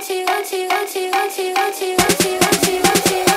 Ochi, ochi, ochi, ochi, ochi, ochi, ochi, ochi, ochi.